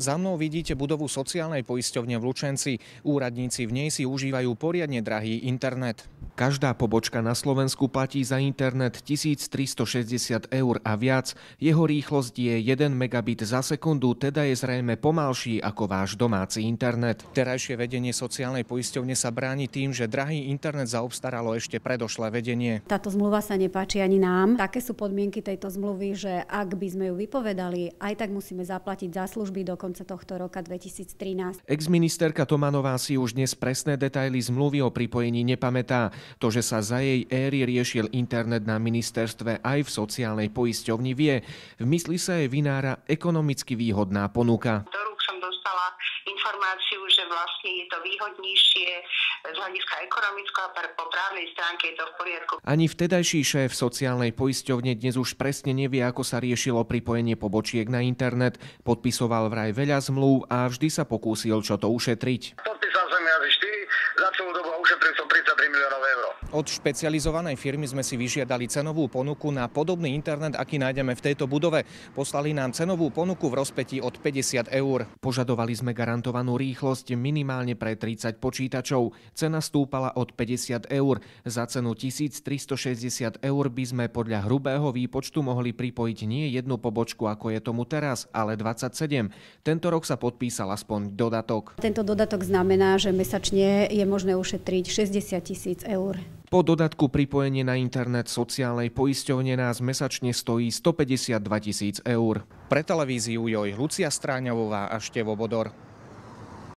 Za mnou vidíte budovu sociálnej poisťovne v Lučenci. Úradníci v nej si užívajú poriadne drahý internet. Každá pobočka na Slovensku platí za internet 1360 eur a viac. Jeho rýchlosť je 1 megabit za sekundu, teda je zrejme pomalší ako váš domáci internet. Terajšie vedenie sociálnej poisťovne sa bráni tým, že drahý internet zaobstaralo ešte predošlé vedenie. Táto zmluva sa nepáči ani nám. Také sú podmienky tejto zmluvy, že ak by sme ju vypovedali, aj tak musíme zaplatiť za služby do konca tohto roka 2013. Ex-ministerka Tomanová si už dnes presné detaily zmluvy o pripojení nepamätá. To, že sa za jej éry riešil internet na ministerstve aj v sociálnej poisťovni vie. V mysli sa je vynára ekonomicky výhodná ponuka. Do rúk som dostala informáciu, že vlastne je to výhodnejšie z hľadiska ekonomického a po právnej stránke je to v poriadku. Ani vtedajší šéf sociálnej poisťovne dnes už presne nevie, ako sa riešilo pripojenie pobočiek na internet. Podpisoval vraj veľa zmluv a vždy sa pokúsil čo to ušetriť. 4, za celú dobu a ušetril som 33 miliónov eur. Od špecializovanej firmy sme si vyžiadali cenovú ponuku na podobný internet, aký nájdeme v tejto budove. Poslali nám cenovú ponuku v rozpetí od 50 eur. Požadovali sme garantovanú rýchlosť minimálne pre 30 počítačov. Cena stúpala od 50 eur. Za cenu 1360 eur by sme podľa hrubého výpočtu mohli pripojiť nie jednu pobočku, ako je tomu teraz, ale 27. Tento rok sa podpísal aspoň dodatok. Tento dodatok znamená, že mesačne je možné ušetriť 60 tisíc eur. Po dodatku pripojenie na internet sociálnej poisťovne nás mesačne stojí 152 tisíc eur. Pre televíziu Joj Lucia Stráňovová a Števo Bodor.